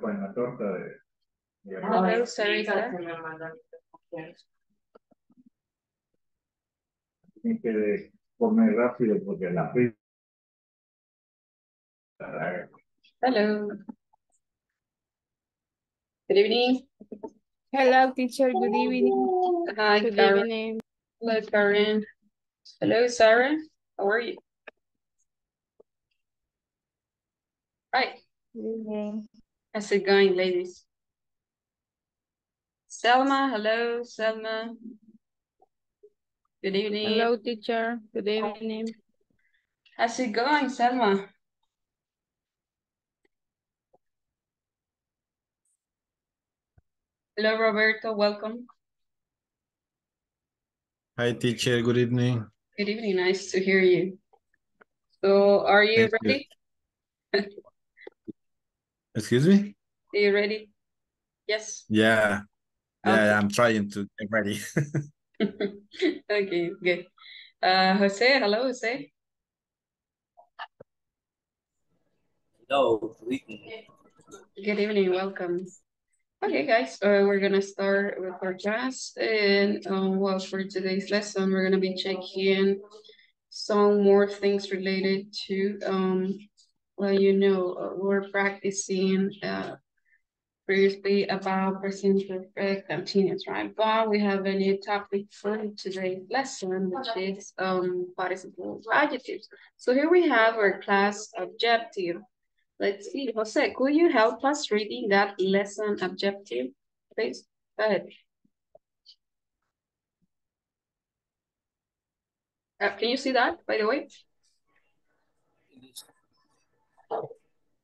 con la torta de... de Hello, Sarita. Tienen que comer rápido porque la pizza... Hello. Good evening. Hello, teacher. Good evening. Hi, Good Karen. evening. Hello, Karen. Hello, Sarah. How are you? Hi. Good evening. How's it going, ladies? Selma, hello, Selma. Good evening. Hello, teacher. Good evening. How's it going, Selma? Hello, Roberto. Welcome. Hi, teacher. Good evening. Good evening. Nice to hear you. So, are you Thank you. Ready? Excuse me? Are you ready? Yes. Yeah. Okay. Yeah, I'm trying to get ready. Okay, good. Uh, Jose, hello, Jose. Hello, good evening. Good evening, welcome. Okay, guys, uh, we're gonna start with our class, and um, well, for today's lesson, we're gonna be checking some more things related to um, well, you know, uh, we're practicing uh previously about present perfect continuous, right? But we have a new topic for today's lesson, which is um participle adjectives. So here we have our class objective. Let's see, Jose, could you help us reading that lesson objective, please? Go ahead. Uh, can you see that, by the way?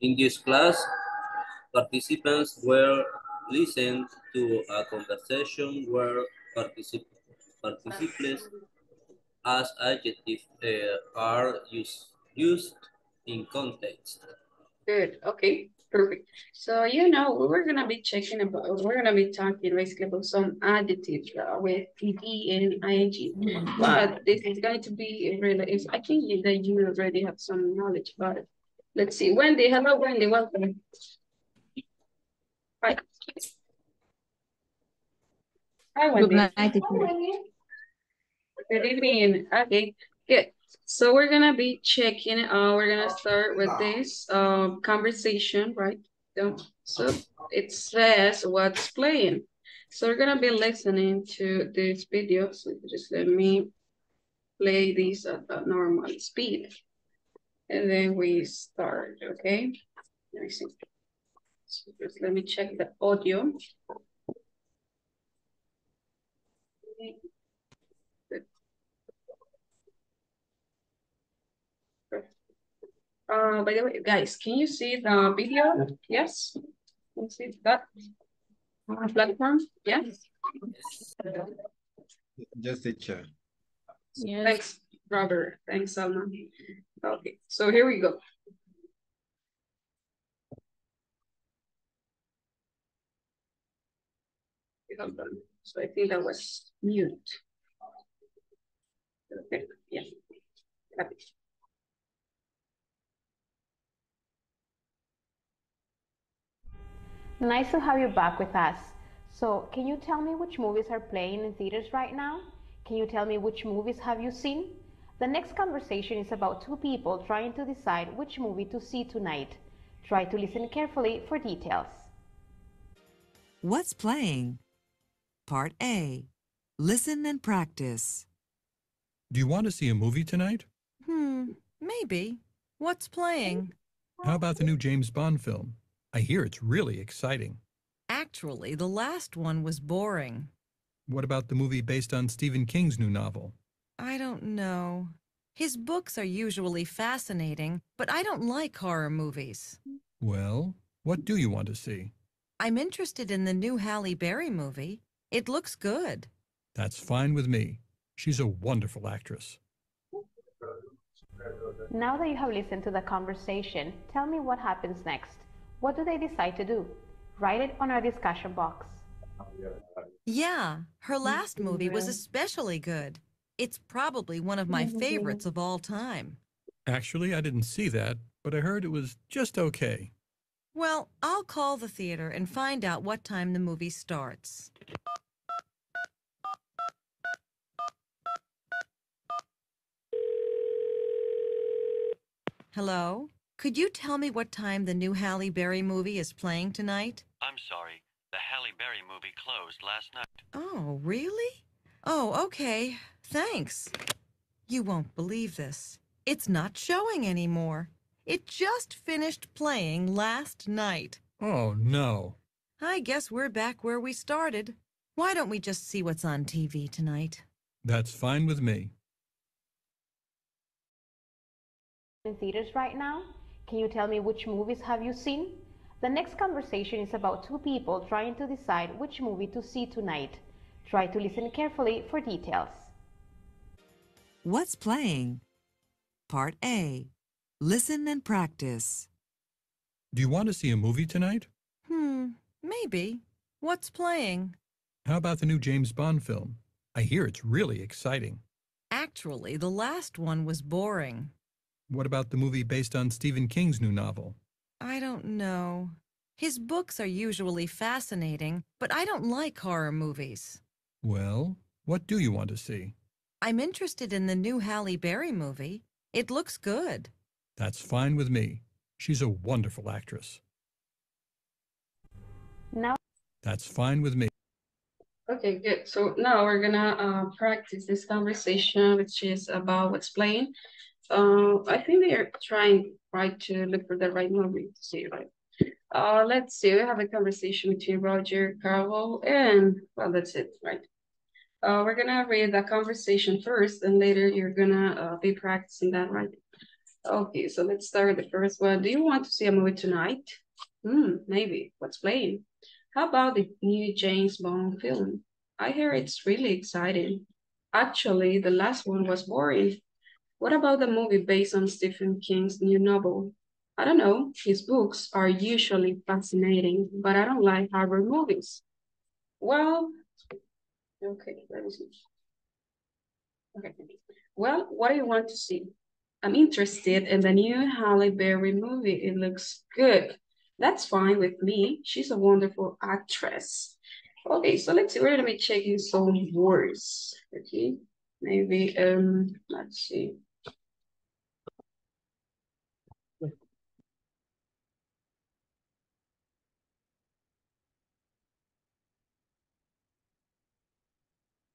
In this, class, participants were listened to a conversation where particip participants as adjectives uh, are used, used in context. Good, okay, perfect. So, you know, we're gonna be checking about, we're gonna be talking basically about some adjectives uh, with ed and ing. But this is going to be really, if I think that you already have some knowledge about it. Let's see, Wendy, hello, Wendy, welcome. Hi. Hi, Wendy. Good night, teacher. Good evening. Okay, good. So we're gonna be checking, uh, we're gonna start with this, um, conversation, right? So, so it says what's playing. So we're gonna be listening to this video, so just let me play this at a normal speed. And then we start, okay? Let me see. So just let me check the audio. Uh, by the way, guys, can you see the video? Yes? Can you see that? Platform, yes? Just teacher. Yes. Thanks, Robert. Thanks, Alma. Okay, so here we go. So I think that was mute. Okay, yeah. Happy. Nice to have you back with us. So, can you tell me which movies are playing in theaters right now? Can you tell me which movies have you seen? The next conversation is about two people trying to decide which movie to see tonight. Try to listen carefully for details. What's playing? Part A. Listen and practice. Do you want to see a movie tonight? Hmm, maybe. What's playing? How about the new James Bond film? I hear it's really exciting. Actually, the last one was boring. What about the movie based on Stephen King's new novel? I don't know. His books are usually fascinating, but I don't like horror movies. Well, what do you want to see? I'm interested in the new Halle Berry movie. It looks good. That's fine with me. She's a wonderful actress. Now that you have listened to the conversation, tell me what happens next. What do they decide to do? Write it on our discussion box. Yeah, her last movie was especially good. It's probably one of my mm-hmm. favorites of all time. Actually, I didn't see that, but I heard it was just okay. Well, I'll call the theater and find out what time the movie starts. Hello? Could you tell me what time the new Halle Berry movie is playing tonight? I'm sorry. The Halle Berry movie closed last night. Oh, really? Oh, okay. Thanks. You won't believe this. It's not showing anymore. It just finished playing last night. Oh, no. I guess we're back where we started. Why don't we just see what's on TV tonight? That's fine with me. In theaters right now? Can you tell me which movies have you seen? The next conversation is about two people trying to decide which movie to see tonight. Try to listen carefully for details. What's playing? Part A. Listen and practice. Do you want to see a movie tonight? Hmm, maybe. What's playing? How about the new James Bond film? I hear it's really exciting. Actually, the last one was boring. What about the movie based on Stephen King's new novel? I don't know. His books are usually fascinating, but I don't like horror movies. Well, what do you want to see? I'm interested in the new Halle Berry movie. It looks good. That's fine with me. She's a wonderful actress. Now That's fine with me. Okay, good. So now we're gonna uh, practice this conversation, which is about what's playing. Uh, I think they are trying right to look for the right movie to see, right? Uh, let's see. We have a conversation between Roger, Carol, and well, that's it, right? Uh, we're gonna read the conversation first, and later you're gonna uh, be practicing that, right? Okay, so let's start with the first one. Do you want to see a movie tonight? Hmm, maybe. What's playing? How about the new James Bond film? I hear it's really exciting. Actually, the last one was boring. What about the movie based on Stephen King's new novel? I don't know. His books are usually fascinating, but I don't like horror movies. Well, okay, let me see. Okay. Well, what do you want to see? I'm interested in the new Halle Berry movie. It looks good. That's fine with me. She's a wonderful actress. Okay, so let's see. We're gonna be checking some words. Okay, maybe um, let's see.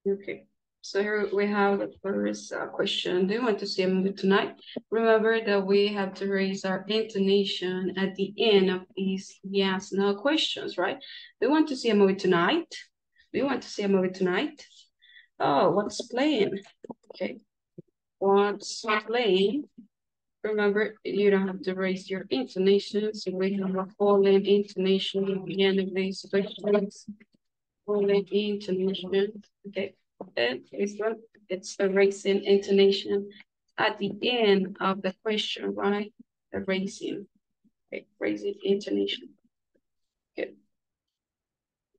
Okay, so here we have the first uh, question. Do you want to see a movie tonight? Remember that we have to raise our intonation at the end of these yes, no questions, right? Do you want to see a movie tonight? Do you want to see a movie tonight? Oh, what's playing? Okay, what's playing? Remember, you don't have to raise your intonation, so we have a falling intonation at the end of these questions. Falling intonation, okay. And this one, it's a raising intonation at the end of the question, right? The raising, okay, raising intonation. Good.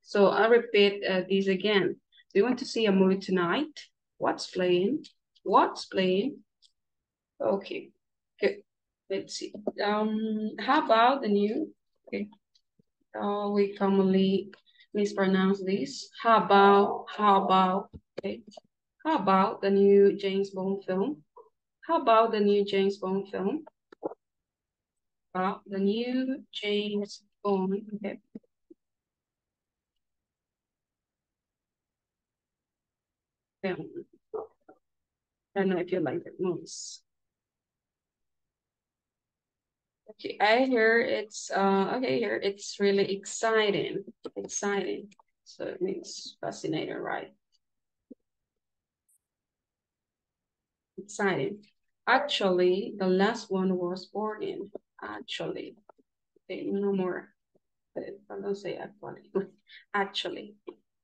So I'll repeat uh, these again. Do you want to see a movie tonight? What's playing? What's playing? Okay, good. Let's see. Um, how about the new? Okay. Uh, we commonly mispronounce this. How about? How about? Okay. How about the new James Bond film? How about the new James Bond film? About the new James Bond. Okay. Film. I don't know if you like the movies. Okay, I hear it's uh okay here it's really exciting. Exciting. So it means fascinating, right? Exciting. Actually, the last one was boring. Actually. Okay, no more. I don't say actually. Actually.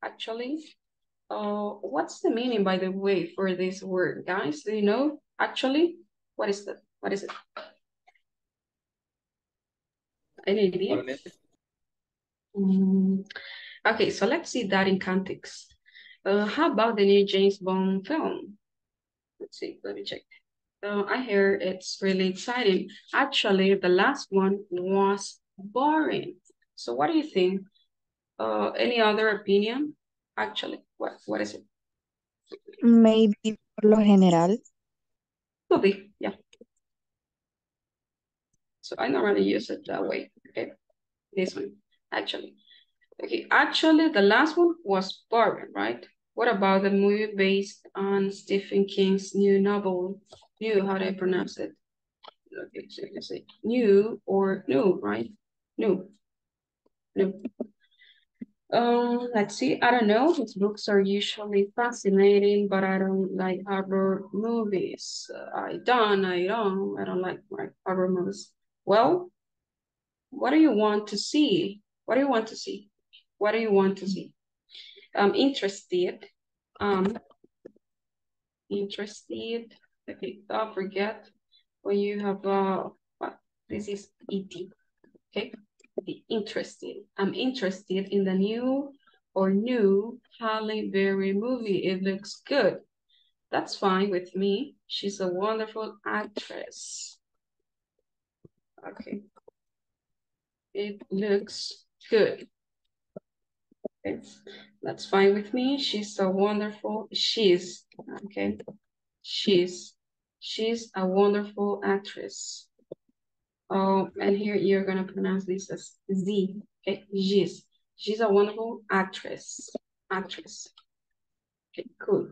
Actually. Uh, what's the meaning, by the way, for this word, guys? Do you know? Actually, what is that? What is it? Any idea? Mm, okay, so let's see that in context. Uh, how about the new James Bond film? Let's see, let me check. Uh, I hear it's really exciting. Actually, the last one was boring. So what do you think? Uh, any other opinion? Actually, what, what is it? Maybe por lo general. Could be, yeah. So I normally use it that way, okay? This one, actually. Okay, actually, the last one was boring, right? What about the movie based on Stephen King's new novel? New, how do I pronounce it? Okay, so you say new or new, right? New, new. Um, let's see, I don't know, his books are usually fascinating, but I don't like horror movies. I don't, I don't, I don't like like horror movies. Well, what do you want to see? What do you want to see? What do you want to see? I'm interested. Um, interested. Okay, don't forget when you have uh, this is ET. Okay, be interested. I'm interested in the new or new Halle Berry movie. It looks good. That's fine with me. She's a wonderful actress. Okay. It looks good. Okay. That's fine with me. She's a wonderful, she's, okay. She's, she's a wonderful actress. Oh, and here you're gonna pronounce this as Z, okay, she's, she's a wonderful actress, actress. Okay, cool.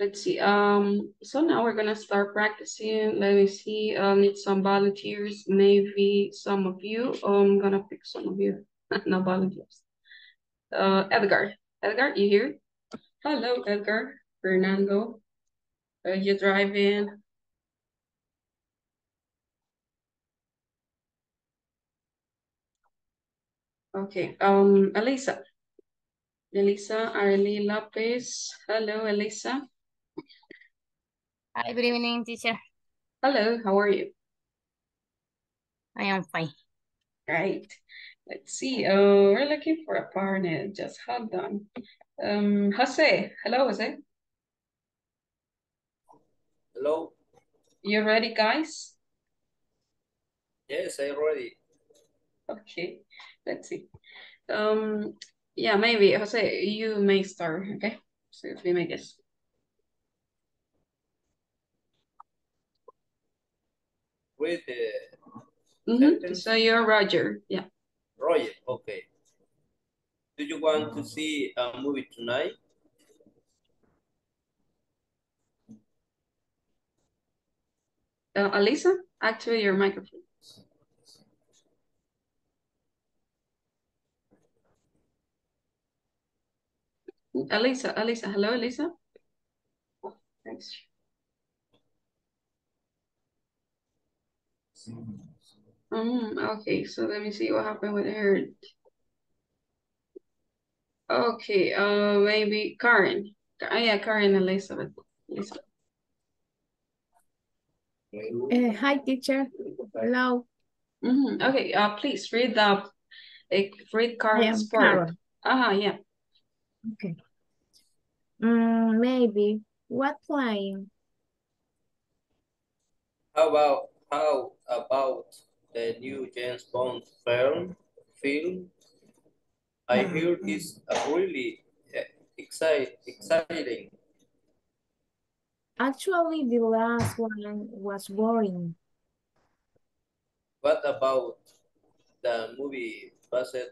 Let's see, um, so now we're gonna start practicing. Let me see, I'll need some volunteers, maybe some of you. Oh, I'm gonna pick some of you, no volunteers. Uh, Edgar, Edgar, you here? Hello, Edgar, Fernando. Are you driving? Okay, um, Elisa. Elisa Arely Lopez. Hello, Elisa. Hi, good evening, teacher. Hello, how are you? I am fine. Great. Let's see. Oh, we're looking for a partner. Just hold on. Um, Jose. Hello, Jose. Hello. You ready, guys? Yes, I'm ready. Okay. Let's see. Um, yeah, maybe Jose, you may start. Okay. So if we may this. With the Mm -hmm. So you're Roger. Yeah. Roger. Okay. Do you want to see a movie tonight? Uh, Alisa, activate your microphone. Alisa, Alisa, hello, Alisa. Oh, thanks. Um, okay, so let me see what happened with her. Okay, uh, maybe Karen. Uh, yeah, Karen Elizabeth. Elizabeth. Uh, hi, teacher. Hello. Mm -hmm. Okay, uh, please read the, uh, read Karen's part. Karen. Uh-huh, yeah. Okay. Mm, maybe. What playing? How about how about the new James Bond film? Film. I hear it's a really uh, excite, exciting. Actually, the last one was boring. What about the movie Basset?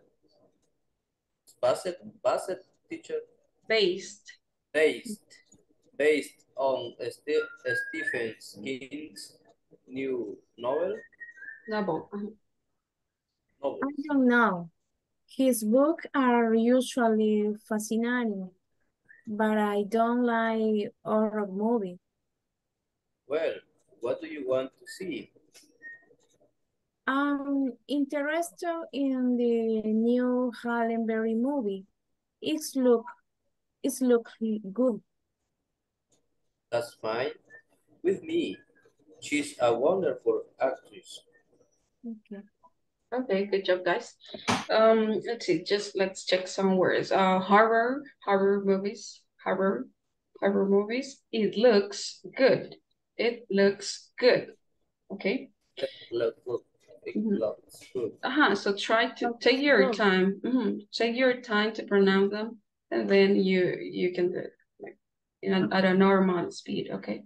Basset? Basset teacher? Based. Based. Based on Ste Stephen King's new novel? Novel. uh-huh. Novel. I don't know. His books are usually fascinating, but I don't like horror movies. Well, what do you want to see? I'm interested in the new Halle Berry movie. It's look, it's look good. That's fine with me. She's a wonderful actress. Okay. Okay, good job, guys. Um, let's see, just let's check some words. Uh, horror, horror movies, horror, horror movies. It looks good. It looks good. Okay. Look, look, it Mhm. looks good. Uh-huh. So try to take your good. time. hmm Take your time to pronounce them, and then you you can do it like you know at a normal speed. Okay.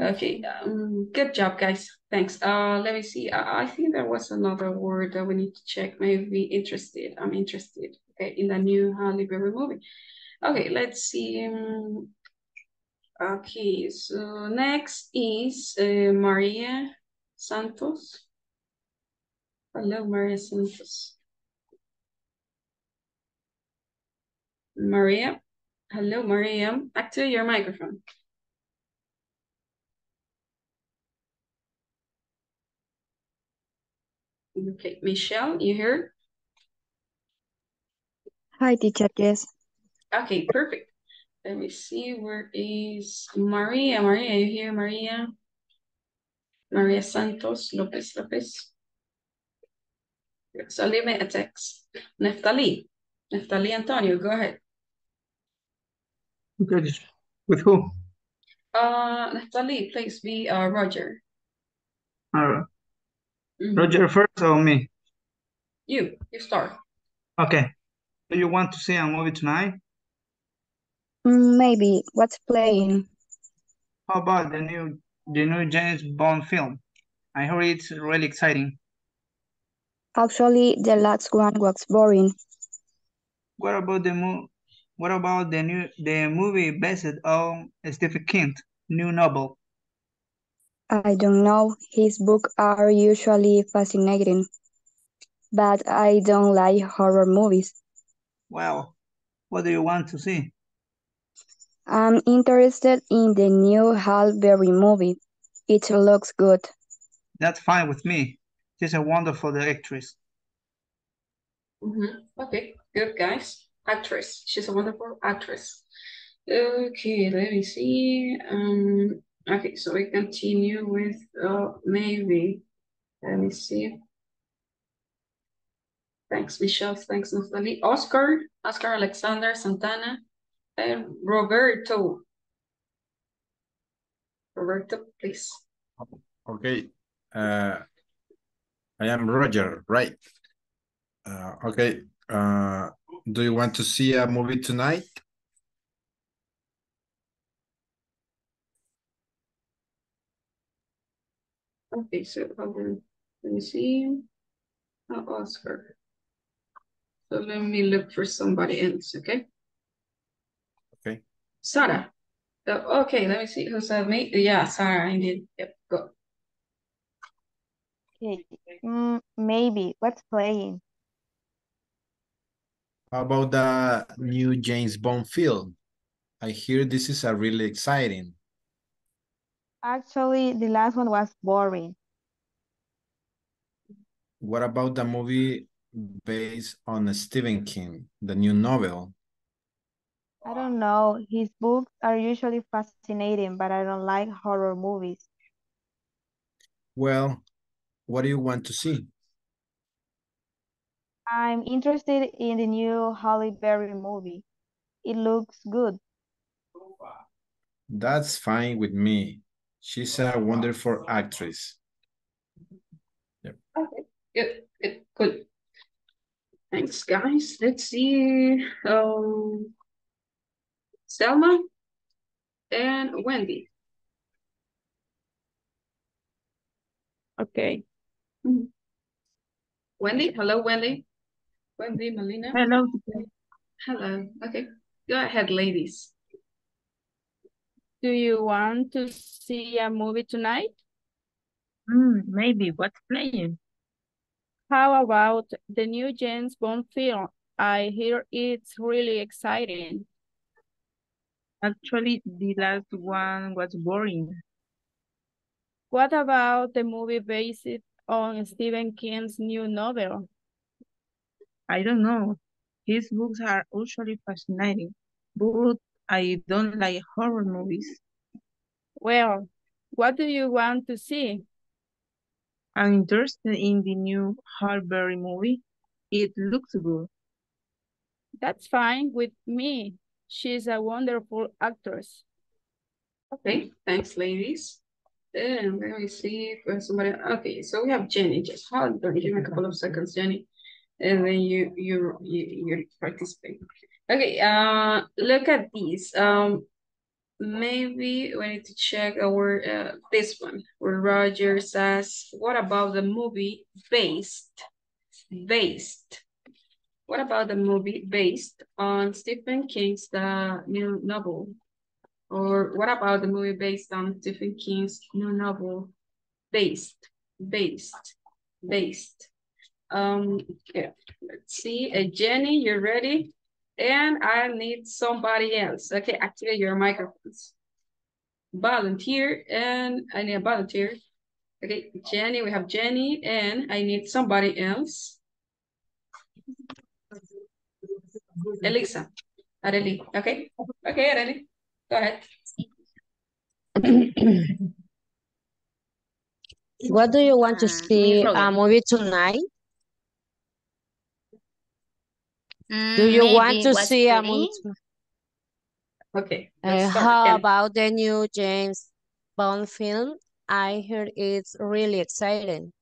Okay. Um. Good job, guys. Thanks. Uh. Let me see. I, I think there was another word that we need to check. Maybe interested. I'm interested. Okay. In the new Halle Berry movie. Okay. Let's see. Um, okay. So next is uh, Maria Santos. Hello, Maria Santos. Maria. Hello, Maria. Activate your microphone. Okay, Michelle, you here? Hi, teacher. Yes. Okay, perfect. Let me see, where is Maria? Maria, you here, Maria? Maria Santos Lopez Lopez. So leave me a text. Neftali. Neftali Antonio, go ahead. Okay, with who? Uh, Neftali, please be uh, Roger. Uh, Mhm. Roger first or me? You, you start. Okay. Do you want to see a movie tonight? Mm, Maybe. What's playing? How about the new the new James Bond film? I heard it's really exciting. Actually, the last one was boring. What about the mo what about the new the movie based on Stephen King new novel? I don't know. His books are usually fascinating, but I don't like horror movies. Well, what do you want to see? I'm interested in the new Halle Berry movie. It looks good. That's fine with me. She's a wonderful actress. Mhm. Okay, good guys. Actress. She's a wonderful actress. Okay, let me see. Um, okay, so we continue with uh maybe. Let me see. Thanks, Michelle. Thanks, Nathalie. Oscar, Oscar Alexander Santana, and Roberto. Roberto, please. Okay. Uh, I am Roger, right? Uh, okay. Uh, do you want to see a movie tonight? Okay, so hold on. Let me see. Oh, Oscar. So let me look for somebody else, okay? Okay. Sarah. Oh, okay, let me see who said me. Yeah, Sarah, I did. Yep, go. Okay, mm, maybe. What's playing? How about the new James Bond film? I hear this is a really exciting. Actually, the last one was boring. What about the movie based on Stephen King, the new novel? I don't know. His books are usually fascinating, but I don't like horror movies. Well, what do you want to see? I'm interested in the new Holly Berry movie. It looks good. That's fine with me. She's a wonderful actress. Yep. Okay, good, good, good. Thanks, guys. Let's see. Um, Selma and Wendy. Okay. Hmm. Wendy, hello, Wendy. Wendy, Melina. Hello. Hello. Okay. Go ahead, ladies. Do you want to see a movie tonight? Mm, maybe what's playing? How about the new James Bond film? I hear it's really exciting. Actually, the last one was boring. What about the movie based on Stephen King's new novel? I don't know. His books are usually fascinating, but I don't like horror movies. Well, what do you want to see? I'm interested in the new Halle Berry movie. It looks good. That's fine with me. She's a wonderful actress. Okay, thanks, ladies. And let me see if somebody. Okay, so we have Jenny. Just hold on, give me a couple of seconds, Jenny, and then you you you you participate. Okay. Uh, look at these. Um, maybe we need to check our uh this one where Roger says, "What about the movie based based?" What about the movie based on Stephen King's The New Novel? Or what about the movie based on Stephen King's new novel? Based, based, based. Um, yeah, let's see. Uh, Jenny, you're ready? And I need somebody else. Okay, activate your microphones. Volunteer, and I need a volunteer. Okay, Jenny, we have Jenny, and I need somebody else. Elisa, Arely, okay? Okay, Arely, go ahead. What do you want to Uh, see a movie tonight? Do Mm, you want to see a movie? Okay, Uh, how again. about the new James Bond film? I heard it's really exciting.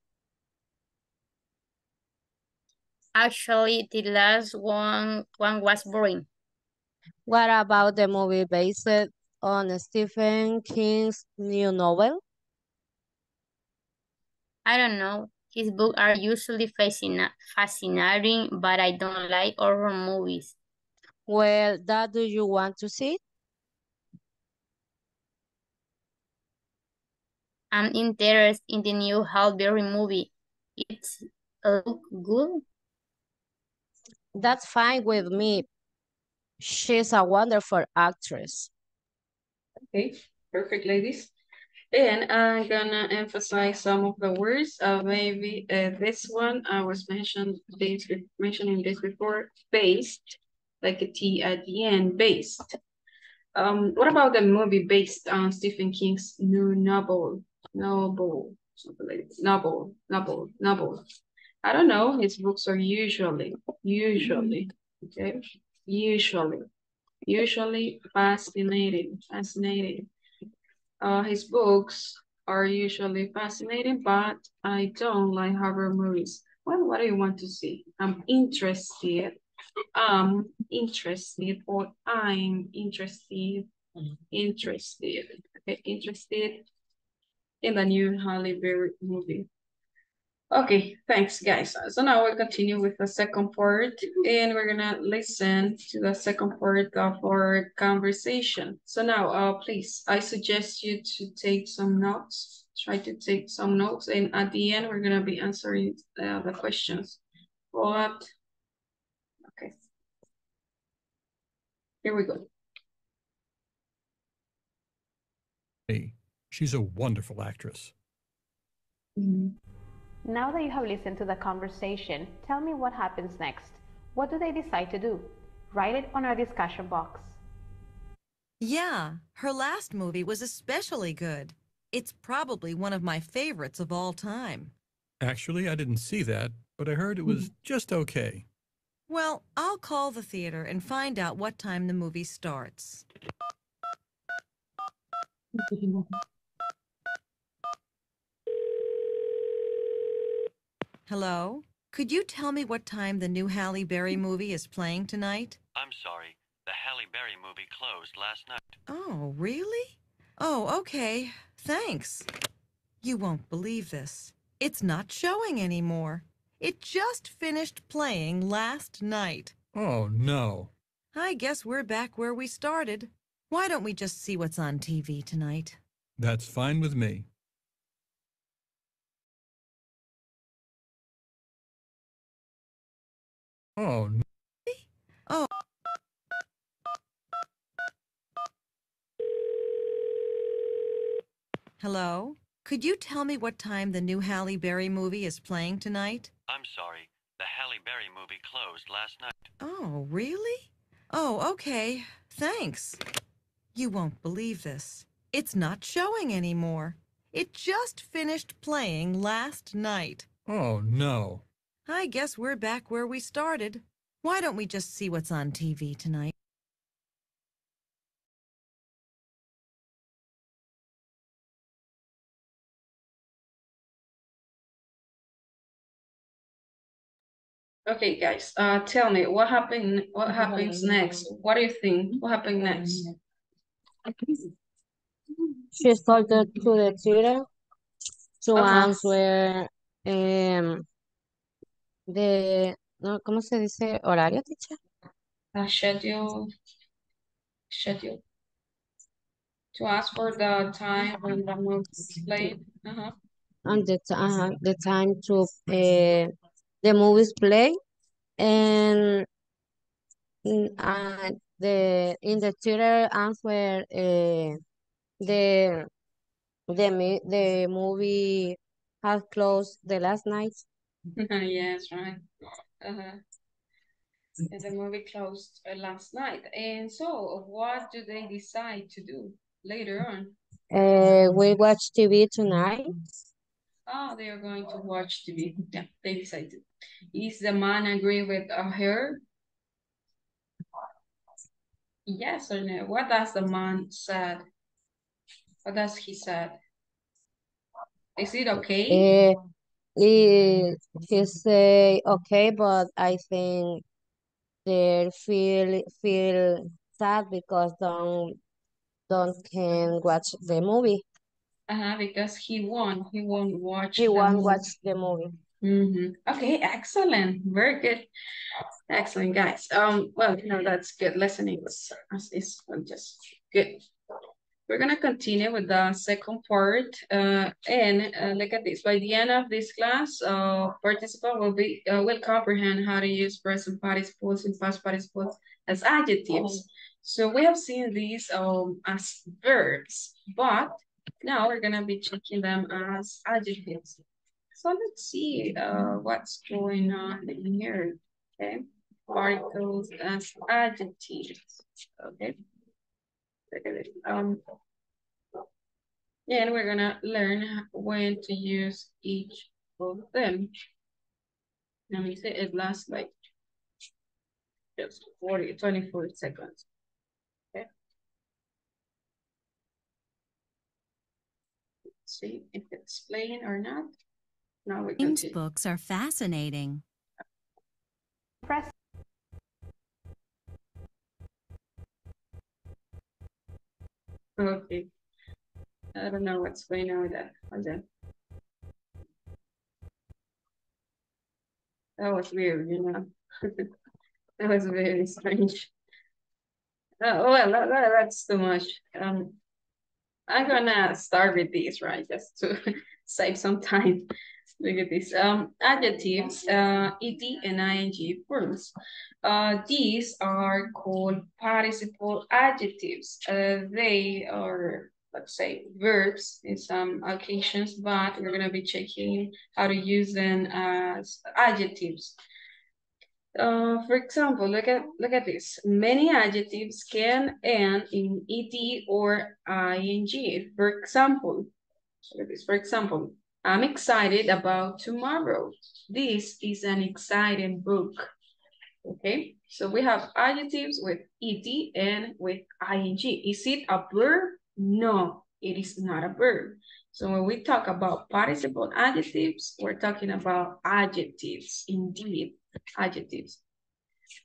Actually, the last one one was boring. What about the movie based on Stephen King's new novel? I don't know. His books are usually fascina fascinating, but I don't like horror movies. Well, that do you want to see? I'm interested in the new Halle Berry movie. It's look good. That's fine with me. She's a wonderful actress. Okay, perfect, ladies. And I'm gonna emphasize some of the words. Uh, maybe uh, this one I was mentioned this mentioning this before. Based, like a T at the end. Based. Um, what about the movie based on Stephen King's new novel? Novel, something like novel, novel, novel. I don't know. His books are usually, usually, okay, usually, usually fascinating, fascinating. Uh, his books are usually fascinating, but I don't like horror movies. Well, what do you want to see? I'm interested. I'm interested, or I'm interested, interested, okay, interested in the new Halle Berry movie. Okay, thanks, guys. So now we'll continue with the second part, and we're gonna listen to the second part of our conversation. So now, uh, please, I suggest you to take some notes. Try to take some notes, and at the end, we're gonna be answering uh, the questions. What? Okay. Here we go. Hey, she's a wonderful actress. Now that you have listened to the conversation, tell me what happens next. What do they decide to do? Write it on our discussion box. Yeah, her last movie was especially good. It's probably one of my favorites of all time. Actually, I didn't see that, but I heard it was mm-hmm. just okay. Well, I'll call the theater and find out what time the movie starts. Hello? Could you tell me what time the new Halle Berry movie is playing tonight? I'm sorry. The Halle Berry movie closed last night. Oh, really? Oh, okay. Thanks. You won't believe this. It's not showing anymore. It just finished playing last night. Oh, no. I guess we're back where we started. Why don't we just see what's on TV tonight? That's fine with me. Oh, no. Oh. Hello? Could you tell me what time the new Halle Berry movie is playing tonight? I'm sorry. The Halle Berry movie closed last night. Oh, really? Oh, okay. Thanks. You won't believe this. It's not showing anymore. It just finished playing last night. Oh, no. I guess we're back where we started. Why don't we just see what's on TV tonight? Okay, guys, uh, tell me what happened, what happens next? What do you think? What happened next? She started to the Twitter to Ajá. answer um, the, no, ¿cómo se dice? Horario, teacher? Uh, schedule, schedule. To ask for the time when the movie is played. Uh-huh. And the, uh, the time to uh, the movies play and uh, the in the Twitter answer uh, the the mi- the movie has closed the last night. Yes, right. Uh-huh. The movie closed uh, last night. And so what do they decide to do later on? Uh, we watch TV tonight. Oh, they are going to watch TV. Yeah, they decided. Is the man agree with uh, her? Yes or no? What does the man said? What does he said? Is it okay? Uh, he, he say okay, but I think they feel feel sad because don't don't can watch the movie. Uh-huh, because he won. He won't watch He won't movie. watch the movie. Mm-hmm. Okay, excellent. Very good. Excellent, guys. Um, well, you know, that's good. Listening was is just good. We're gonna continue with the second part. Uh, and uh, look at this. By the end of this class, uh, participant will be uh, will comprehend how to use present participles and past participles as adjectives. So we have seen these um as verbs, but now we're gonna be checking them as adjectives. So let's see uh, what's going on in here. Okay, particles as adjectives. Okay. Um, and we're gonna learn when to use each of them. Let me say it lasts like just 40, 24 seconds. Okay. Let's see if it's playing or not. Now we James continue. books are fascinating. Press Okay. I don't know what's going on with that. Hold. That was weird, you know. that was very strange. Oh, well, that, that- that's too much. Um, I'm gonna start with these, right? Just to save some time. Look at this. Um, adjectives, uh, ed and ing forms. Uh, these are called participle adjectives. Uh, they are, let's say, verbs in some occasions, but we're gonna be checking how to use them as adjectives. Uh, for example, look at look at this. Many adjectives can end in ed or ing. For example, look at this. For example, I'm excited about tomorrow. This is an exciting book. Okay, so we have adjectives with ed and with ing. Is it a verb? No, it is not a verb. So when we talk about participle adjectives, we're talking about adjectives, indeed, adjectives.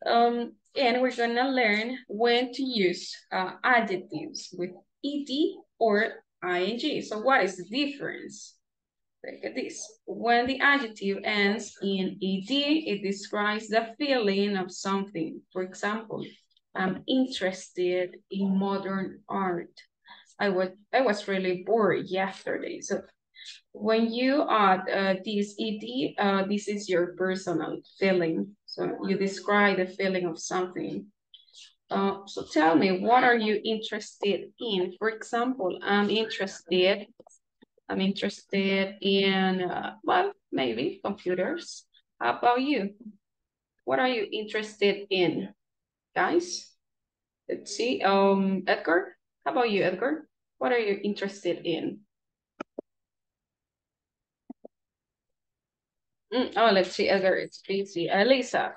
Um, and we're gonna learn when to use uh, adjectives with ed or ing. So what is the difference? Look at this. When the adjective ends in ed, it describes the feeling of something. For example, I'm interested in modern art. I was I was really bored yesterday. So when you add uh, this ed, uh, this is your personal feeling. So you describe the feeling of something. Uh, so tell me, what are you interested in? For example, I'm interested. I'm interested in, uh, well, maybe computers. How about you? What are you interested in, guys? Let's see. Um, Edgar, how about you, Edgar? What are you interested in? Mm, oh, let's see, Edgar, it's easy. Elisa,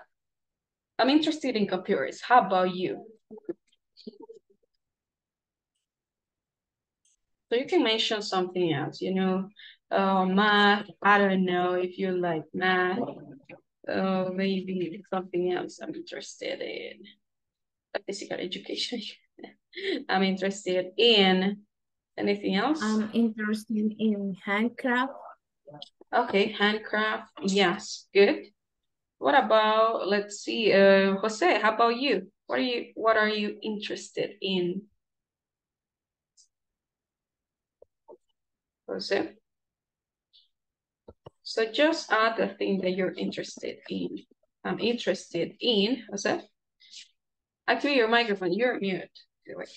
I'm interested in computers. How about you? So you can mention something else, you know, uh, math. I don't know if you like math. Uh, maybe something else I'm interested in. Physical education. I'm interested in anything else? I'm interested in handcraft. Okay, handcraft. Yes, good. What about, let's see, uh, Jose, how about you? What are you, what are you interested in? So just add the thing that you're interested in. I'm interested in, Jose? Activate your microphone, you're mute. Wait.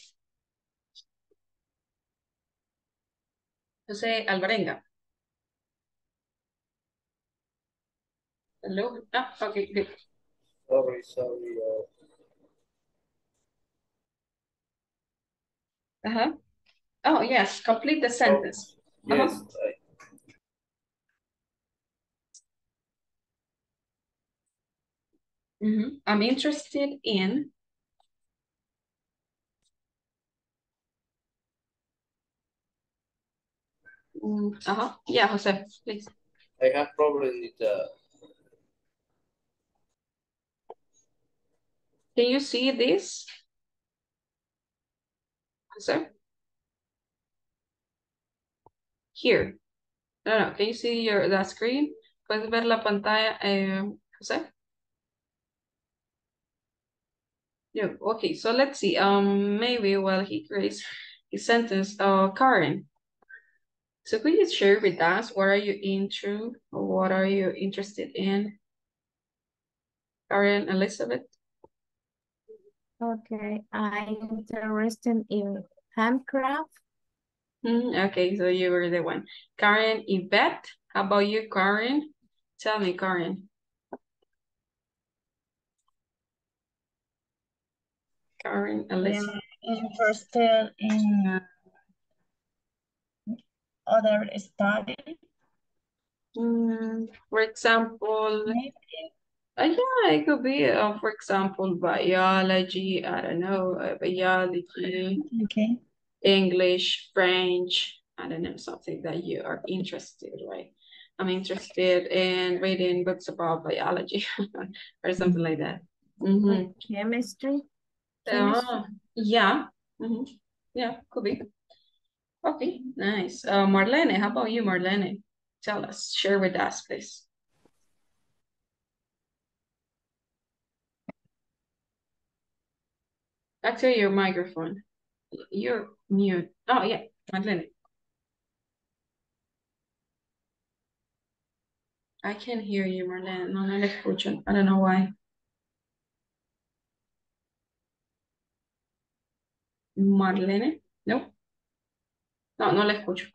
Jose Alvarenga. Hello? Ah, okay, good. Sorry, sorry. Uh, Uh-huh. Oh, yes, complete the sentence. Yes, Uh-huh. I, Mhm. I'm interested in. Mm, uh-huh. Yeah, Jose, please. I have problem with the Can you see this? Jose? Here. No, no, can you see your the screen? ¿Puedes ver la pantalla, eh, Jose? Yeah, okay, so let's see. Um, maybe while he creates his sentence, uh, Karen. So could you share with us what are you into what are you interested in? Karen Elizabeth? Okay, I'm interested in handcraft. Mm, okay, so you were the one. Karen Yvette, how about you, Karen? Tell me, Karen. Karen Elizabeth. interested in uh, other study. Mm, for example, uh, yeah, it could be, uh, for example, biology, I don't know, uh, biology, Okay. English, French, I don't know, something that you are interested, right? I'm interested in reading books about biology or something like that. Mhm. Like chemistry. Oh, yeah. mhm. Yeah, could be. Okay, nice. Uh, Marlene, how about you, Marlene? Tell us, share with us, please. Activate your microphone. You're mute. Oh, yeah, Marlene. I can't hear you, Marlene. No, no le. I don't know why. Marlene? No. No, no le escucho.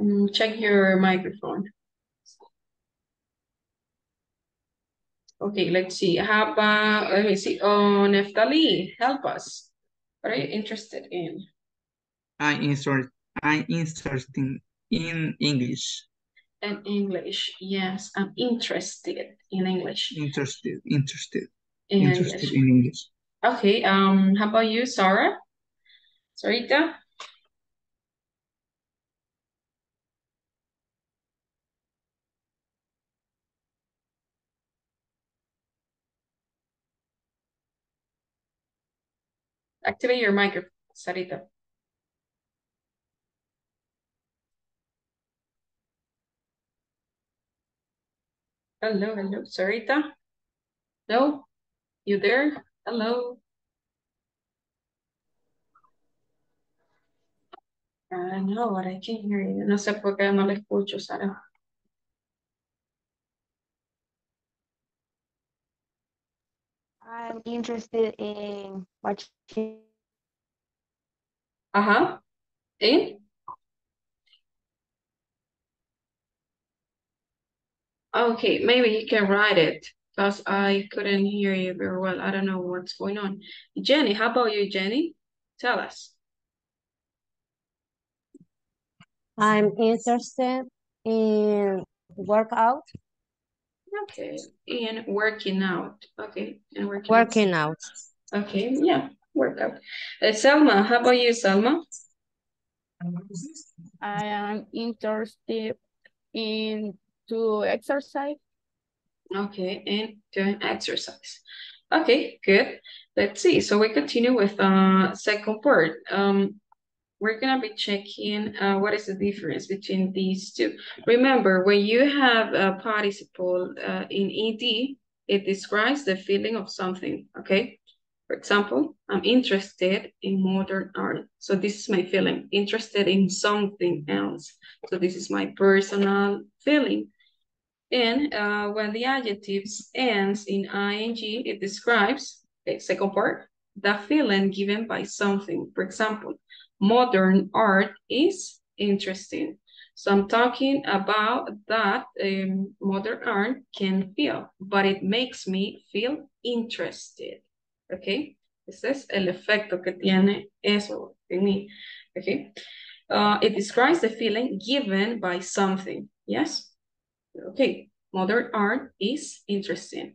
Mm, check your microphone. Okay, let's see. How about, let me see. Oh, Neftali, help us. What are you interested in? I'm interested. I'm interested in English. In English, yes, I'm interested in English. Interested. Interested. In Interested English. in English. Okay, um, how about you, Sarah? Sarita? Activate your microphone, Sarita. Hello, hello, Sarita. No, you there? Hello. I know, but I can't hear you. No sé por qué no le escucho, Sara. I'm interested in watching. Ajá. ¿Eh? Okay, maybe you can write it because I couldn't hear you very well. I don't know what's going on. Jenny, how about you, Jenny? Tell us. I'm interested in workout. Okay, in working out. Okay, and working Working out. Okay, yeah, workout. Uh, Selma, how about you, Selma? I am interested in to exercise. Okay, and doing exercise. Okay, good. Let's see. So we continue with uh second part. Um, we're gonna be checking uh what is the difference between these two. Remember, when you have a participle uh, in ed, it describes the feeling of something. Okay. For example, I'm interested in modern art. So this is my feeling. Interested in something else. So this is my personal feeling. And uh, when the adjectives ends in ing, it describes, okay, second part, the feeling given by something. For example, modern art is interesting. So I'm talking about that um, modern art can feel, but it makes me feel interested. Okay, ese es el efecto que tiene eso en mí. Okay, uh, it describes the feeling given by something. Yes. Okay, modern art is interesting.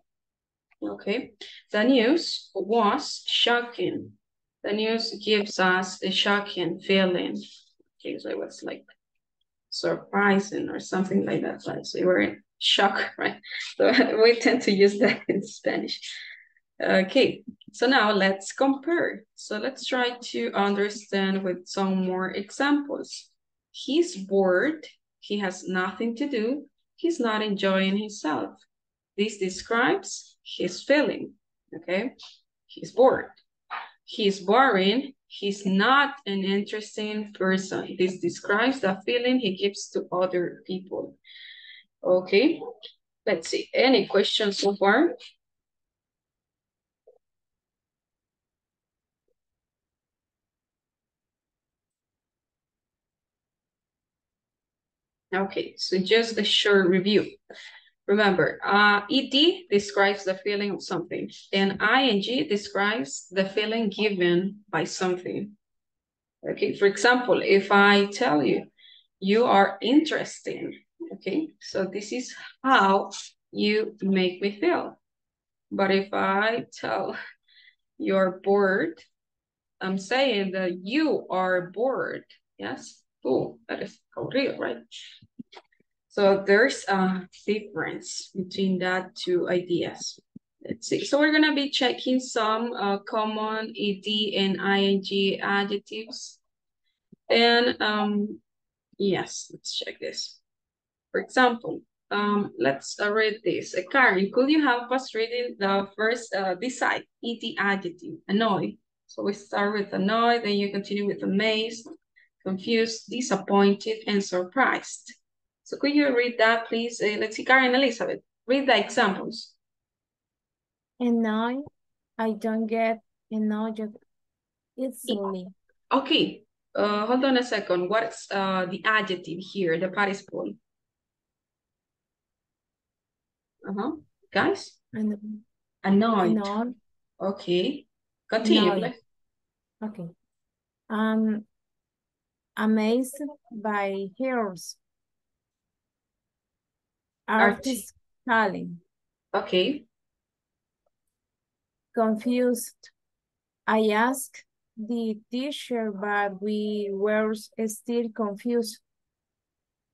Okay, the news was shocking. The news gives us a shocking feeling. Okay, so it was like surprising or something like that. So you were in shock, right? So we tend to use that in Spanish. Okay, so now let's compare. So let's try to understand with some more examples. He's bored. He has nothing to do. He's not enjoying himself. This describes his feeling, okay? He's bored. He's boring. He's not an interesting person. This describes the feeling he gives to other people. Okay, let's see. Any questions so far? Okay, so just a short review. Remember, uh, ed describes the feeling of something, and ing describes the feeling given by something. Okay, for example, if I tell you, you are interesting, okay, so this is how you make me feel. But if I tell you're bored, I'm saying that you are bored, yes? Oh, that is real, right? So there's a difference between that two ideas. Let's see. So we're gonna be checking some uh, common ed and ing adjectives. And um, yes, let's check this. For example, um, let's uh, read this. Uh, Karen, could you help us reading the first uh, side, ed adjective, annoy. So we start with annoy, then you continue with amazed, confused, disappointed, and surprised. So could you read that, please? Uh, let's see, Karen Elizabeth, read the examples. Annoyed. I don't get annoyed easily. Okay, uh, hold on a second. What's uh, the adjective here, the participle? Uh-huh, guys? Annoyed. Annoyed. Okay, continue. Annoyed. Okay. Um, amazed by heroes. Artist talent. Okay. Confused. I asked the teacher, but we were still confused.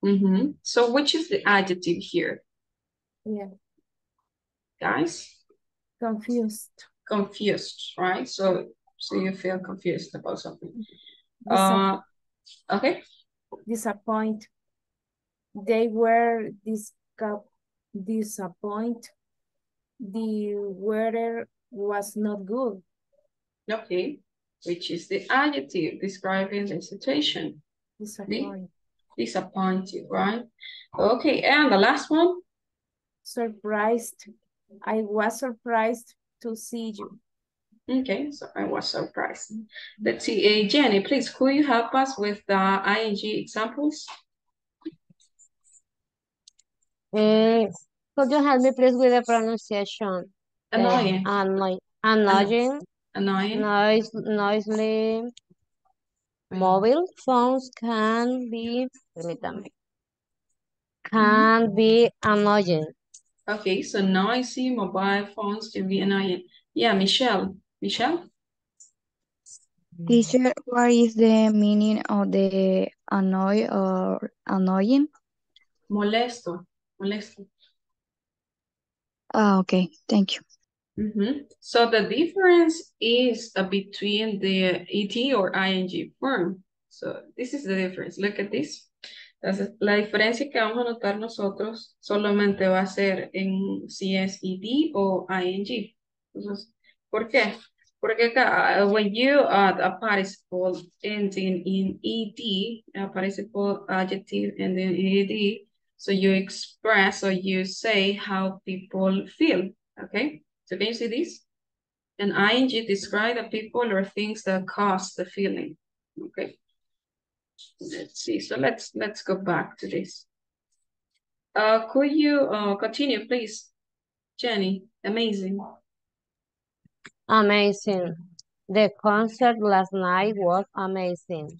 Mm-hmm. So which is the adjective here? Yeah. Guys? Confused. Confused, right? So so you feel confused about something. Uh, okay. disappoint. They were disca disappoint. The weather was not good. Okay, which is the adjective describing the situation. Disappoint. Disappointed, right? Okay, and the last one? Surprised. I was surprised to see you. Okay, so I was surprised. Let's see, uh, Jenny, please, could you help us with the ing examples? Eh, could you help me please with the pronunciation? Annoying. Uh, annoy annoying. Annoying. Noise, noisily. Mobile phones can be, permítame, can be annoying. Okay, so noisy mobile phones can be annoying. Yeah, Michelle. Michelle? Teacher, what is the meaning of the annoy or annoying? Molesto. Molesto. Ah, okay, thank you. Mm-hmm. So the difference is uh, between the ET or ING form. So this is the difference. Look at this. Entonces, la diferencia que vamos a notar nosotros solamente va a ser en si es ED o ING. Entonces, ¿por qué? Porque acá, uh, when you add a participle ending in ED, a participle adjective ending in ED, so you express or you say how people feel, okay? So can you see this? An ing describe the people or things that cause the feeling. Okay. Let's see. So let's let's go back to this. Uh, could you uh continue, please, Jenny? Amazing. Amazing. The concert last night was amazing.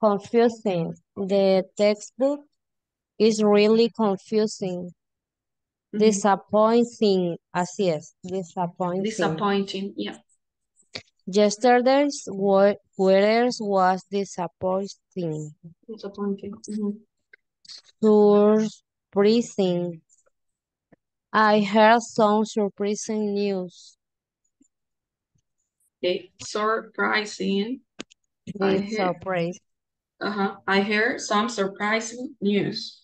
Confusing. The textbook is really confusing. Disappointing. Así es. Disappointing. Disappointing. Yeah. Yesterday's we- weather was disappointing. Disappointing. Mhm. Surprising. I heard some surprising news. Okay. Surprising. I hear- surprise. Uh-huh. I hear some surprising news.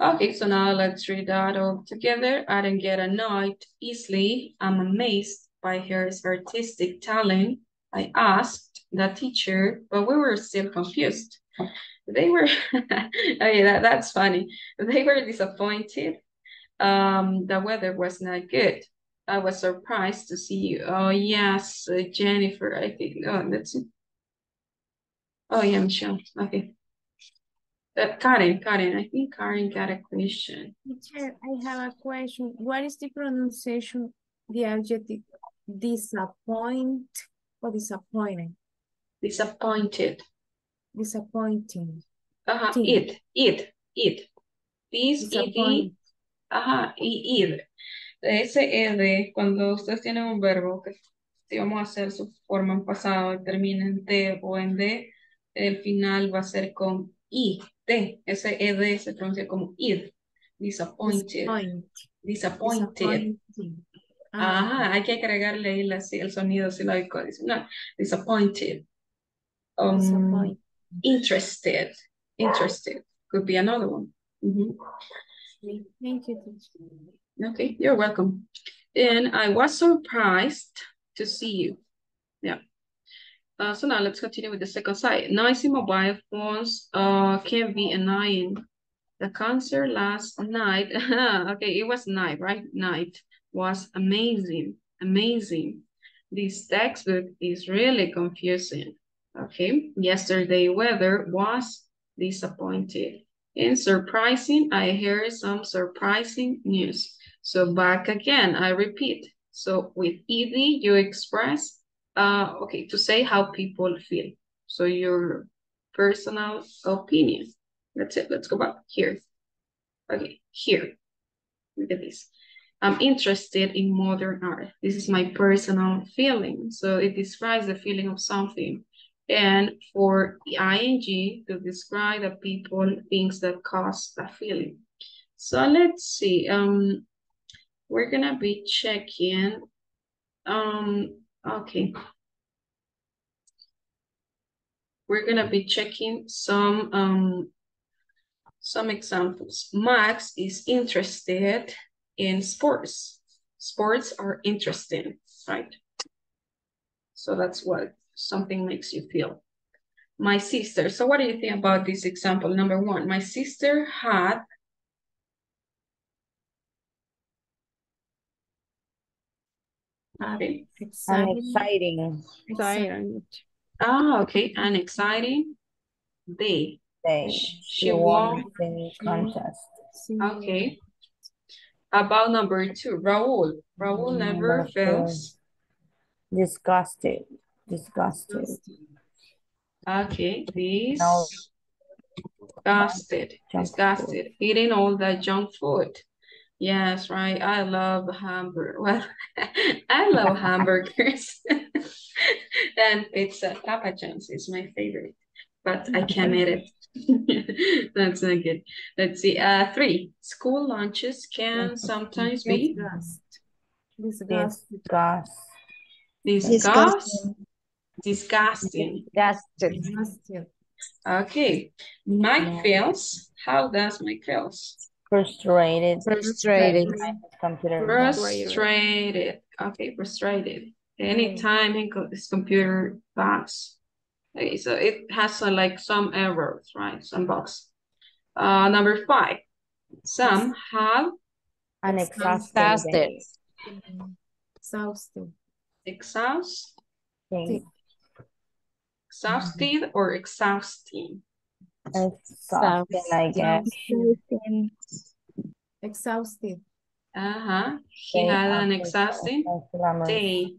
Okay, so now let's read that all together. I don't get annoyed easily. I'm amazed by her artistic talent. I asked the teacher, but we were still confused. They were, okay, that, that's funny. They were disappointed. Um, the weather was not good. I was surprised to see you. Oh, yes, uh, Jennifer, I think. Oh, that's it. Oh, yeah, Michelle. Okay. Uh, Karen, Karen, I think Karen got a question. Teacher, I have a question. What is the pronunciation, the adjective disappoint or disappointing? Disappointed. Disappointing. Ajá, Sí. it, it, it. This, Disappoint. ajá, y id. Ese ed, cuando ustedes tienen un verbo que si vamos a hacer su forma en pasado y termina en T o en D, el final va a ser con I, T. Ese ed se pronuncia como id. Disappointed. Disappoint. Disappointed. Ah, Ajá, hay que agregarle ahí la- el sonido silábico adicional. Disappointed. Um, Disappoint. interested. Interested. Could be another one. Thank you. Okay, you're welcome. And I was surprised to see you. Yeah. Uh, so now let's continue with the second side. Noisy mobile phones uh, can be annoying. The concert last night, okay, it was night, right? Night was amazing, amazing. This textbook is really confusing. Okay, yesterday weather was disappointed. And surprising, I hear some surprising news. So back again, I repeat. So with ED, you express, uh, okay, to say how people feel. So your personal opinion. That's it. Let's go back here. Okay, here. Look at this. I'm interested in modern art. This is my personal feeling. So it describes the feeling of something. And for the ing to describe the people, things that cause the feeling. So let's see. Um, we're gonna be checking. Um, okay. We're gonna be checking some um Some examples. Max is interested in sports. Sports are interesting, right? So that's what something makes you feel. My sister. So what do you think about this example? Number one, my sister had Okay. An exciting Exciting. Ah, okay. An exciting day. day. She She won won. the contest. Okay. About number two, Raul. Raul never Number fails. Disgusted. Disgusted. Okay, No. disgusted, Junk disgusted, eating all that junk food. Yes, right. I love hamburger. Well, I love hamburgers and pizza. Papa John's is my favorite, but I can't eat it. That's not good. Let's see. Uh, three. School lunches can sometimes be Disgust. Disgust. disgust, disgusting. Disgusting. Disgusted. Okay. Mike No. feels. How does Mike feels? Frustrated. Frustrated. Computer. Frustrated. Okay, frustrated. Anytime he co- his computer bugs. Okay, so it has uh, like some errors, right? Some bugs. Uh, number five. Some have An exhausted. Exhausted. day. Exhausted. exhaust, Thing. exhausted or exhausting. Exhausted, I guess. Exhausted. Uh-huh. He Day had an after exhausting day.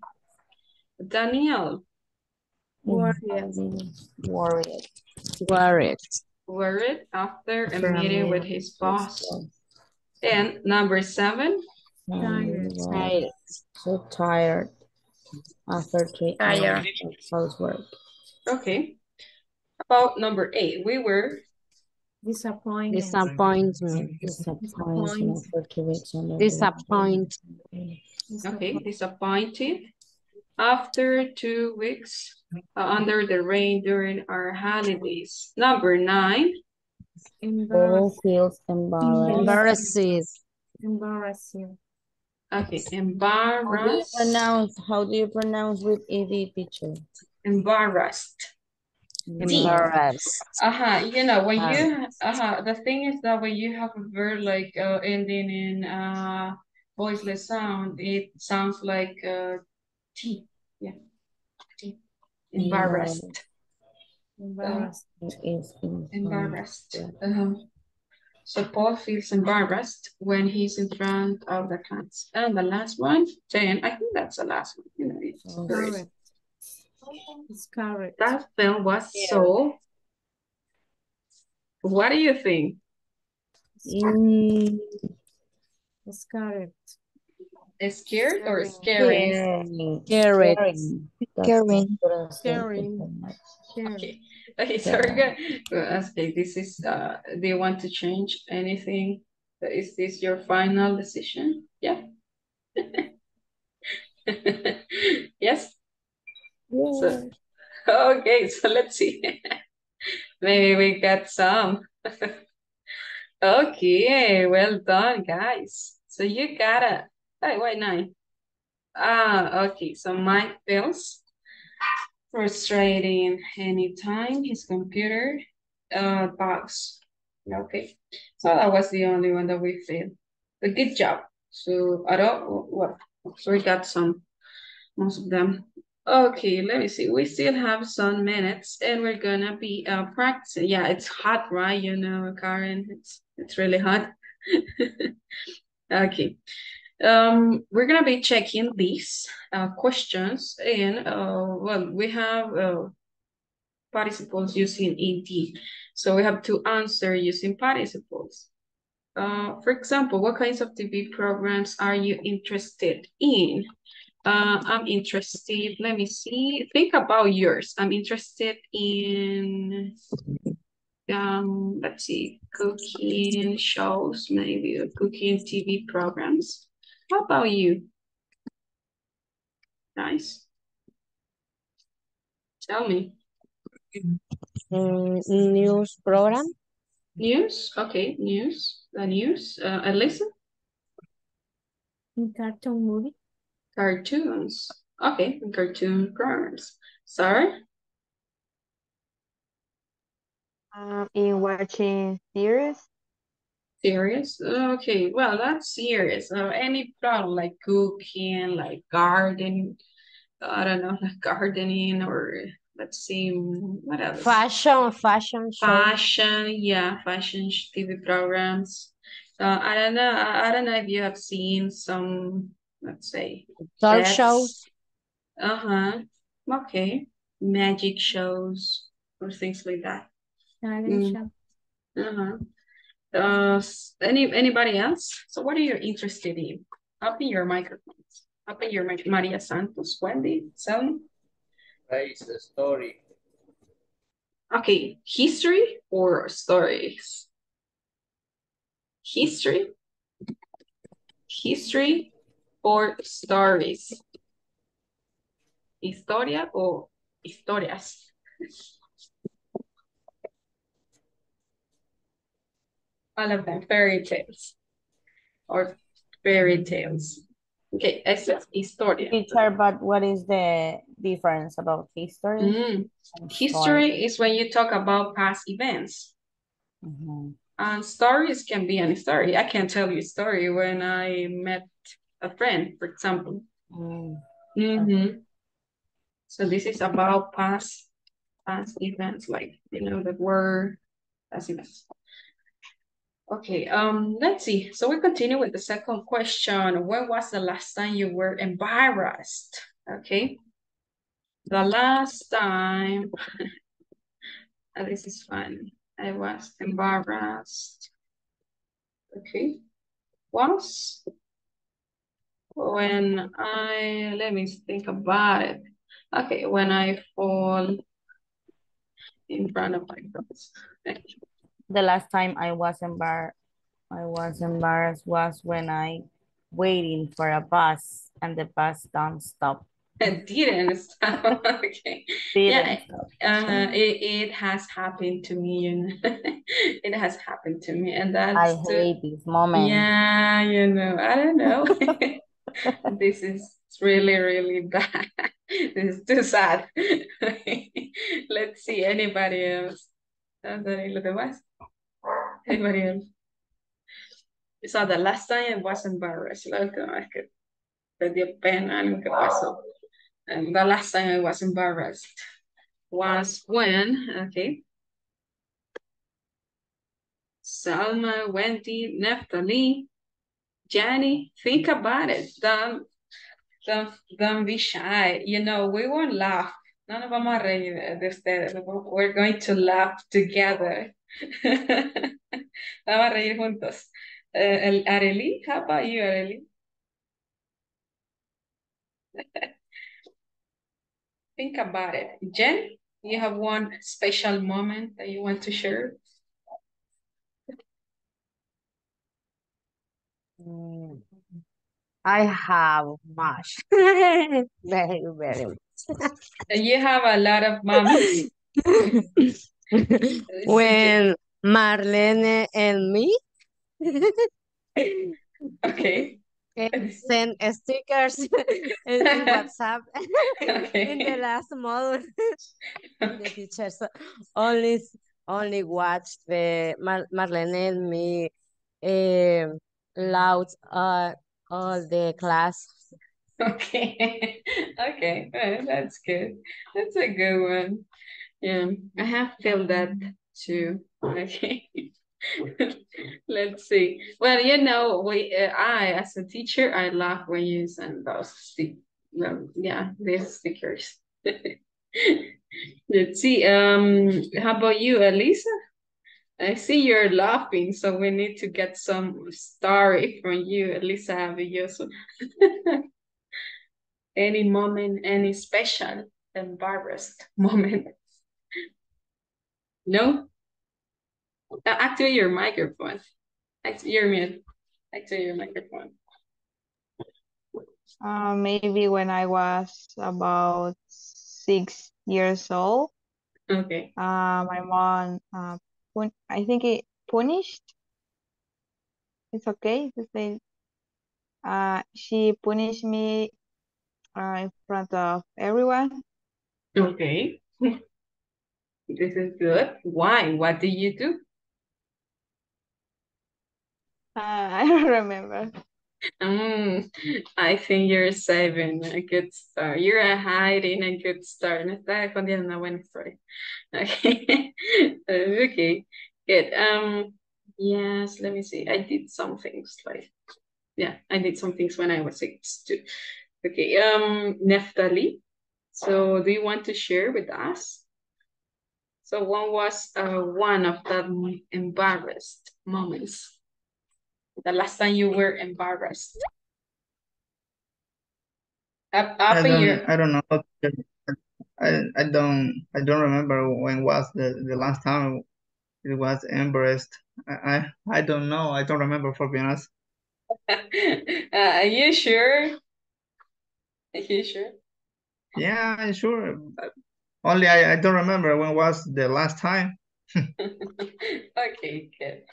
Daniel, Worried. Worried. Worried. worried after a From meeting with his boss. And number seven, Tired. Tired. So tired. After three Tired. hours of work. okay. About number eight, we were Disappointed. Disappointment. Disappointment after two weeks on the Disappoint. Okay, disappointed after two weeks uh, under the rain during our holidays. Number nine, All feels embarrassed. Embarrassed. Embarrassing. okay, embarrassed. How do you pronounce, how do you pronounce with ED teacher? embarrassed. Embarrassed. Uh-huh, you know, when you, uh-huh, the thing is that when you have a verb like uh, ending in uh voiceless sound, it sounds like uh T, yeah, T, embarrassed, Embarrassed. Is embarrassed. Uh-huh. So Paul feels embarrassed when he's in front of the class. And the last one, Jane, I think that's the last one, you know, it's very- Correct. It's correct. that film was so, what do you think? Mm, It's correct. Scared or scary? Said Caring. before. Okay, okay, so we're gonna, okay, this is, uh, do you want to change anything? Is this your final decision? Yeah? Yes? So, okay, so let's see. Maybe we got some. Okay, well done, guys. So you got it. Hey, wait, nine. Ah, okay, so Mike feels frustrating anytime his computer uh bugs. Okay, so that was the only one that we failed. But good job. So I don't what so we got some most of them. Okay, let me see. We still have some minutes and we're gonna be uh practicing. Yeah, it's hot, right? You know, Karen, it's it's really hot. Okay. Um, we're gonna be checking these uh questions and uh well we have uh participles using ED. So we have to answer using participles. Uh, for example, what kinds of TV programs are you interested in? Uh, I'm interested, let me see, think about yours. I'm interested in, um, let's see, cooking shows, maybe, or cooking TV programs. How about you? Nice. Tell me. Mm, news program. News, okay, news, the news. Uh, Elisa? In cartoon movie. Cartoons. Okay, cartoon programs. Sarah? Um, in watching series. Serious? Okay, well, that's serious. Uh, any problem like cooking, like gardening, I don't know, like gardening or let's see, what else? Fashion, fashion show. Fashion, yeah, fashion TV programs. Uh, I don't know. I, I don't know if you have seen some, let's say, Talk show. pets. Uh-huh. Okay. Magic shows or things like that. Talent Mm. show. Uh-huh. Uh, s- any anybody else? So what are you interested in? Open your microphones. Open your mic. Maria Santos, Wendy, Sally. Race the story. Okay, history or stories? History, history or stories? Historia o historias? All of them, fairy tales or fairy tales. Okay, eso es historia. Teacher, but what is the difference about history? Mm. and History story? is when you talk about past events. Mhm. And stories can be any story. I can tell you a story when I met a friend, for example. Mm. Mhm. So this is about past past events, like you know that were past events. Okay, um, let's see. So we continue with the second question. When was the last time you were embarrassed? Okay. The last time, uh, this is fun. I was embarrassed. Okay. Was when I, let me think about it. Okay, when I fall in front of my friends. The last time I was embar I was embarrassed was when I waiting for a bus and the bus don't stop. It didn't stop. Okay. Didn't Yeah, stop. uh, it, it has happened to me, you know. It has happened to me, and I that's the- hate this moment. Yeah, you know, I don't know. This is really, really bad. This is too sad. Let's see, anybody else? Los demás? Anybody else? So the last time I was embarrassed, la última vez que me dio pena algo. And the last time I was embarrassed was when, okay. Salma, Wendy, Neftali, Jenny, think about it. Don't, don't, don't be shy. You know, we won't laugh. No nos vamos a reír de de ustedes. We're going to laugh together. Vamos a reír juntos. Uh, el- Arely, how about you, Arely? Think about it. Jen, you have one special moment that you want to share? I have much. very, very much. You have a lot of moments. when Marlene and me Okay. eh, send stickers in WhatsApp in the last module. The teachers only only watched the Mar Marlene and me um loud uh, all the class. Okay. Okay. Well, that's good. That's a good one. Yeah, I have felt that too. Okay. Let's see. Well, you know, we uh, I as a teacher, I love when you send those stick. Well, yeah, these stickers. Let's see. Um, how about you, Elisa? I see you're laughing, so we need to get some story from you, Elisa Avilloso. Any moment, any special, embarrassed moment? No? Uh, Activate your microphone. You're mute. Activate your microphone. Uh, maybe when I was about six years old, Okay. uh, my mom, uh, put, I think it punished. It's okay to say uh, she punished me uh, in front of everyone. Okay. This is good. Why? What did you do? Uh, I don't remember. Mm, I think you're saving a good start. You're hiding a good start. Me estás escondiendo una buena historia. Okay. Okay. Good. Um, yes, let me see. I did some things like, yeah, I did some things when I was six too. Okay. Um, Neftali. So do you want to share with us? So what was uh, one of the embarrassed moments? The last time you were embarrassed? Up, I up in don't, your, I don't know. I, I don't, I don't remember when was the, the last time it was embarrassed. I, I, I don't know. I don't remember for being honest. uh, are you sure? Are you sure? Yeah, sure. Only I, I don't remember when was the last time. Okay, good.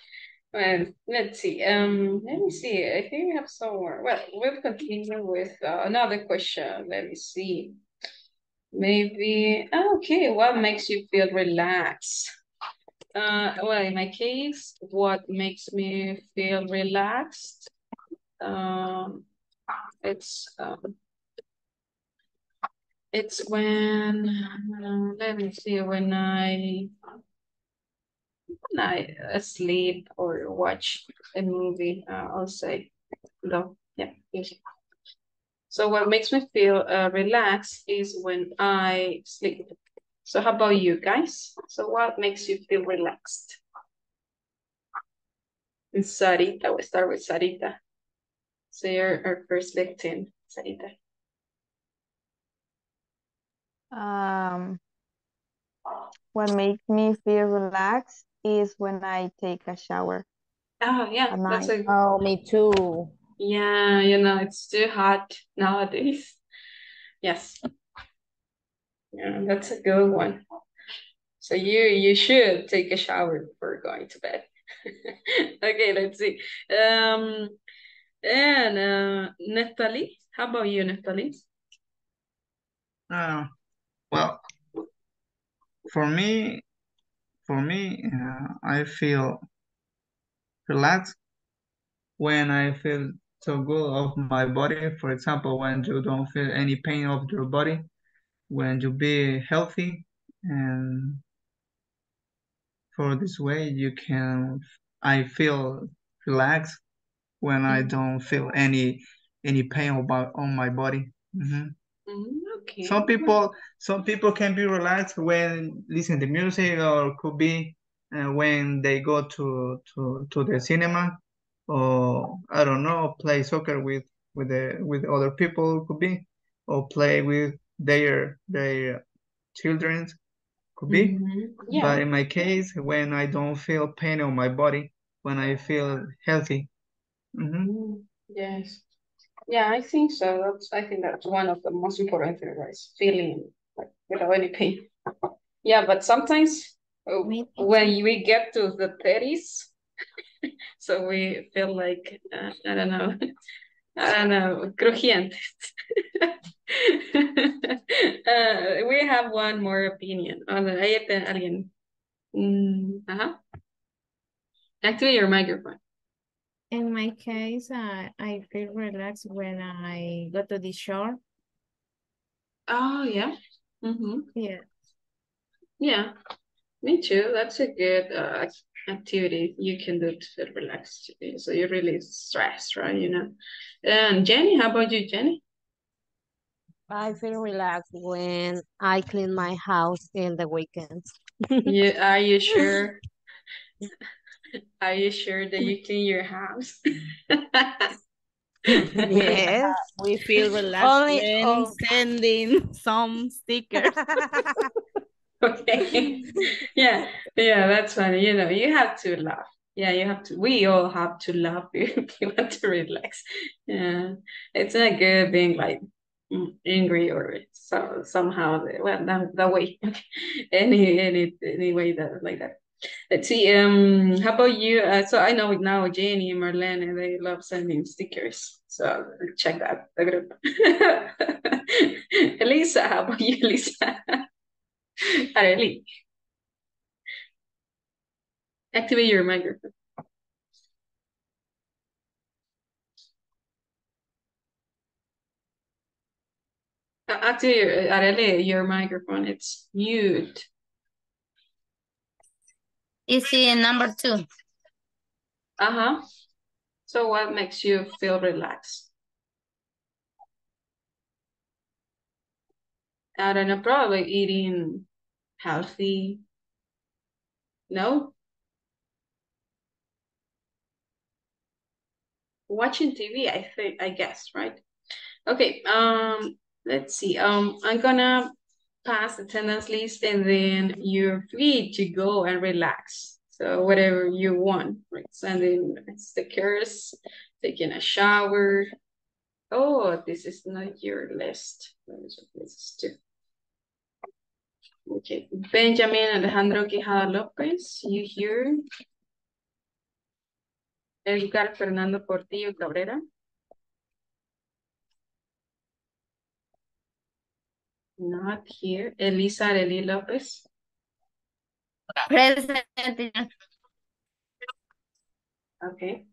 Well, let's see. Um, let me see. I think we have some more. Well, we'll continue with uh, another question. Let me see. Maybe, oh, okay, what makes you feel relaxed? Uh, well, in my case, what makes me feel relaxed? Um, it's um, it's when uh, let me see when I I asleep or watch a movie. Uh, I'll say no. Yeah. So what makes me feel uh, relaxed is when I sleep. So how about you guys? So what makes you feel relaxed? And Sarita, we start with Sarita. So you're our first victim, Sarita. Um, what makes me feel relaxed is when I take a shower Oh yeah, that's a Oh, me too. yeah, you know, it's too hot nowadays. Yes. Yeah, that's a good one. So you you should take a shower before going to bed. Okay, let's see. Um and uh Natalie, how about you, Natalie? Uh, well, for me, for me, uh, I feel relaxed when I feel so good of my body. For example, when you don't feel any pain of your body, when you be healthy, and for this way you can, I feel relaxed when I don't feel any any pain about on my body. Mhm. Mm, okay. Some people, some people can be relaxed when listening to music, or could be uh, when they go to to to the cinema, or I don't know, play soccer with with the with other people, could be, or play with their their children, could be. Mhm. But in my case, when I don't feel pain on my body, when I feel healthy. Mm, Yes. Yeah, I think so. That's I think that's one of the most important things, right? is Feeling like without any pain. Yeah, but sometimes uh, when we get to the 30s, so we feel like uh, I don't know, I don't know, crujientes. uh, we have one more opinion. Oh, no, ahí está alguien. Mm, ajá. Activate your microphone. In my case, I, I feel relaxed when I go to the shore. Oh, yeah. Mm-hmm. Yeah. Yeah, me too. That's a good uh, activity you can do to feel relaxed. So you're really stressed, right? You know. And Jenny, how about you, Jenny? I feel relaxed when I clean my house in the weekends. You are you sure? Are you sure that you clean your house? Yes. We feel relaxed Only when oh. sending some stickers. Okay. Yeah, yeah, that's funny. You know, you have to laugh. Yeah, you have to. We all have to laugh if you want to relax. Yeah, it's not good being like mm, angry or so somehow. Well, that the way. Okay. Any any any way that like that. Let's see. Um, how about you? Uh, so I know now Jenny and Marlene, they love sending stickers. So check that the group. Elisa, how about you, Elisa? Arely. Activate your microphone. Uh, Activate your, Arely, your microphone. It's mute. Is it number two? Uh-huh. So what makes you feel relaxed? I don't know, probably eating healthy. No? Watching TV, I think, I guess, right? Okay, um, let's see. Um, I'm gonna pass the attendance list and then you're free to go and relax. So whatever you want, like sending stickers, taking a shower. Oh, this is not your list. This is too. Okay, Benjamin Alejandro Quijada López, you here? Edgar Fernando Portillo Cabrera. Not here. Elisa Arely López. Present. Okay.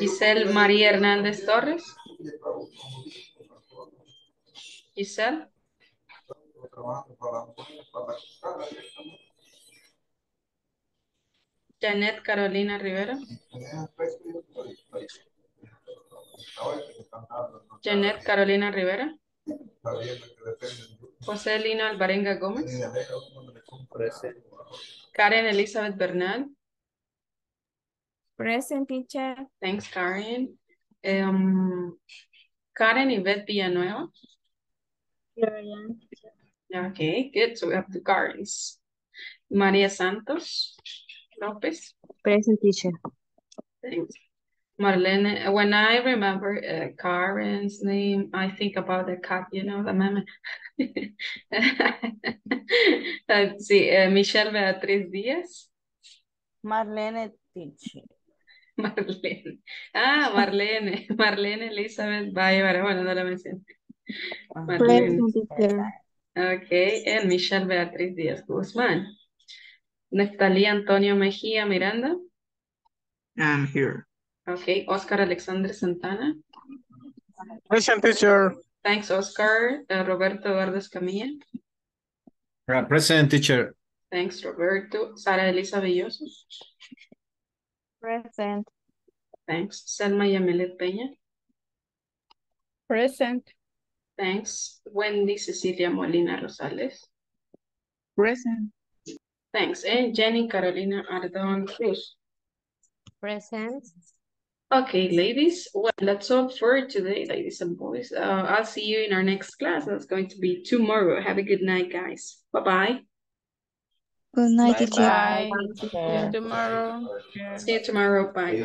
Giselle María Hernández Torres. Giselle. Janet Carolina Rivera. Janet Carolina Rivera. José Lino Alvarenga Gómez. Karen Elizabeth Bernal. Present teacher. Thanks, Karen. Um, Karen Yvette Villanueva. Okay, good. So we have the Karens. Maria Santos Lopez. Present teacher. Thanks. Marlene, when I remember uh, Karen's name, I think about the cat, you know, the meme. Let's see, uh, Michelle Beatriz Díaz. Marlene teacher. Marlene. Ah, Marlene. Marlene Elizabeth Valle, bueno, no la mencioné. Marlene. Present teacher. Okay, and Michelle Beatriz Díaz Guzmán. Neftalí Antonio Mejía Miranda. I'm here. Okay, Oscar Alexander Santana. Present teacher. Thanks, Oscar. Uh, Roberto Eduardo Escamilla. Uh, present teacher. Thanks, Roberto. Sara Elisa Belloso. Present. Thanks. Selma Yamilet Peña. Present. Thanks. Wendy Cecilia Molina Rosales. Present. Thanks. And Jenny Carolina Ardon Cruz. Present. Okay, ladies. Well, that's all for today, ladies and boys. Uh, I'll see you in our next class. That's going to be tomorrow. Have a good night, guys. Bye-bye. Good night, teacher. Bye. See you tomorrow. See you tomorrow. Bye.